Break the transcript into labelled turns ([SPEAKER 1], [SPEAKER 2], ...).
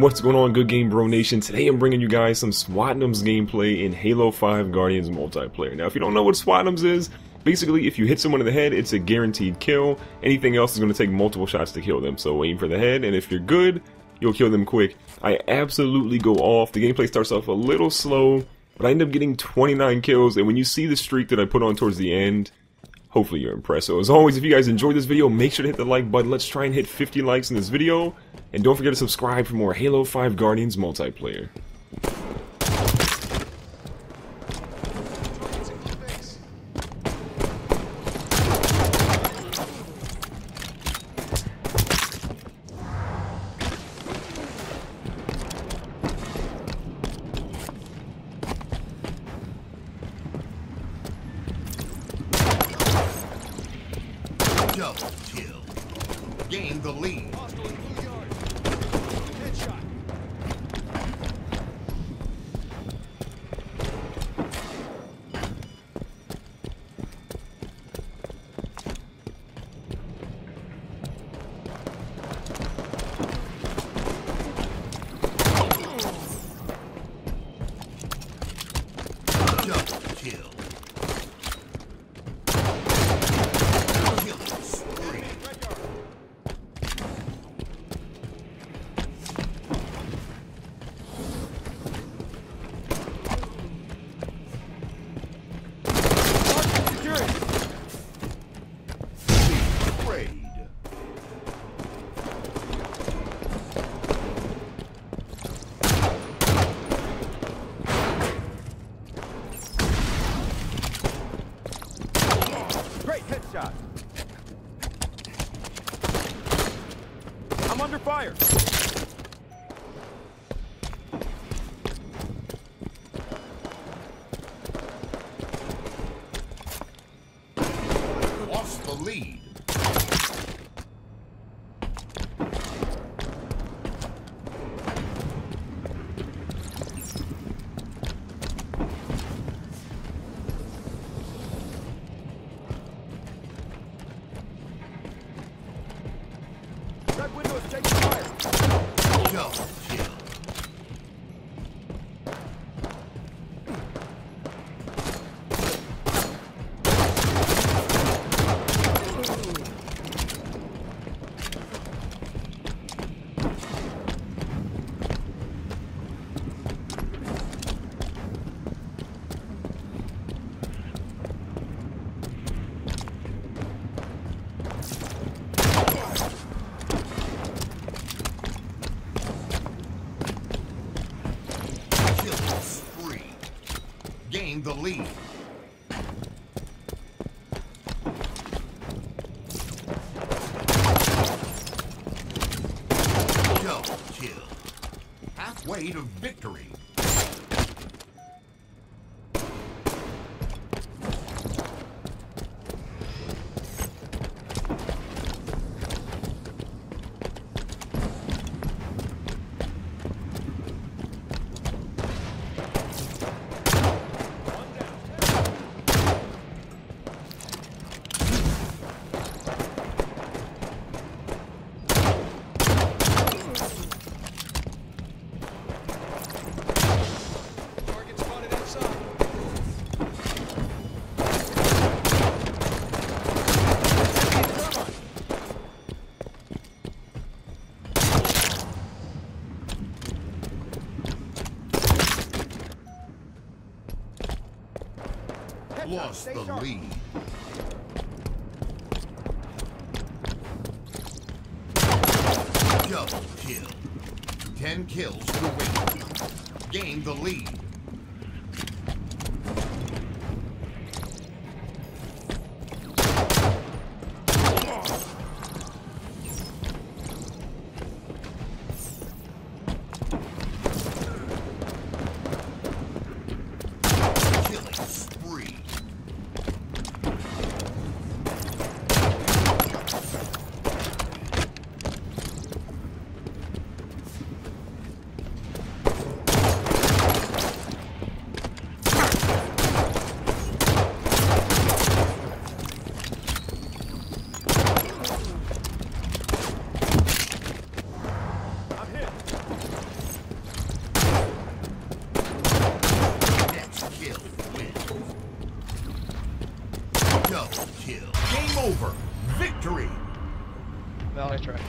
[SPEAKER 1] What's going on, Good Game Bro Nation? Today I'm bringing you guys some SWATnums gameplay in Halo 5 Guardians multiplayer. Now, if you don't know what SWATnums is, basically if you hit someone in the head, it's a guaranteed kill. Anything else is going to take multiple shots to kill them, so aim for the head, and if you're good, you'll kill them quick. I absolutely go off. The gameplay starts off a little slow, but I end up getting 29 kills, and when you see the streak that I put on towards the end, hopefully you're impressed. So as always, if you guys enjoyed this video, make sure to hit the like button. Let's try and hit 50 likes in this video. And don't forget to subscribe for more Halo 5 Guardians multiplayer.
[SPEAKER 2] Double kill. Gain the lead.
[SPEAKER 3] I'm under fire.
[SPEAKER 2] Lost the lead.
[SPEAKER 3] Taking fire.
[SPEAKER 2] Double kill. Killing spree. Gain the lead. Double kill. Halfway to victory. Lost the
[SPEAKER 3] sharp.
[SPEAKER 2] lead. Double kill. Ten kills to win. Gain the lead. Over. Victory.
[SPEAKER 3] Well, I tried.